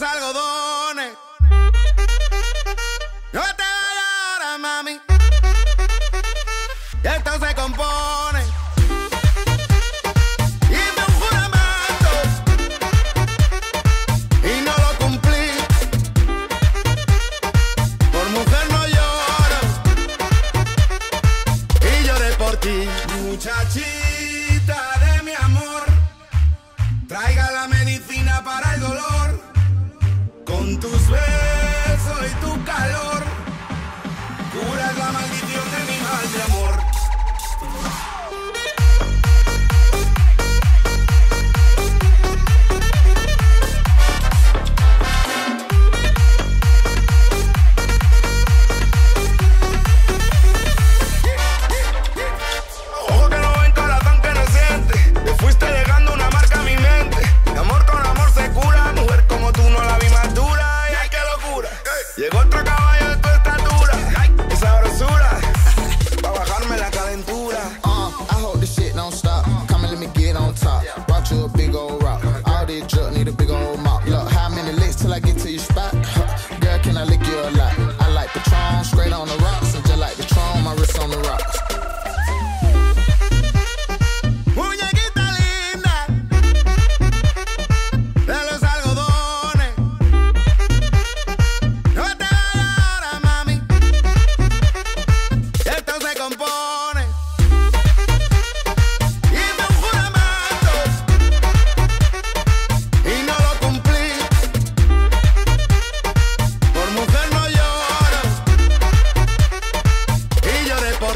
algodones. No te vayas ahora, mami. Esto se compone. calor, la maldita. your life.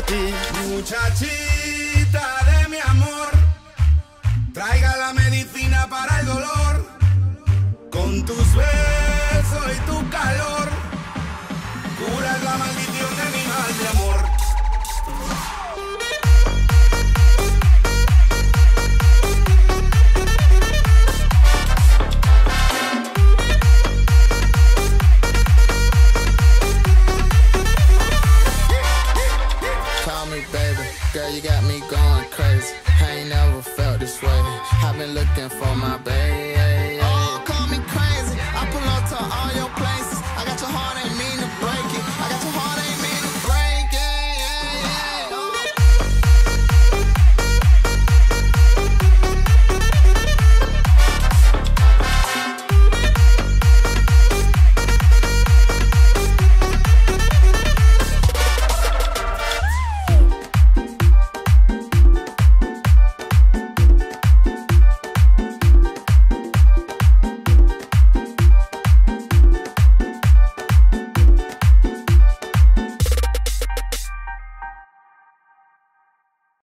ti. Muchachita de mi amor, traiga la medicina para el dolor. Con tus besos y tu calor, curas la maldición de mi mal de amor. you got me going crazy. I ain't never felt this way. I've been looking for my baby.